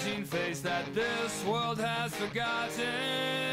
aging face that this world has forgotten.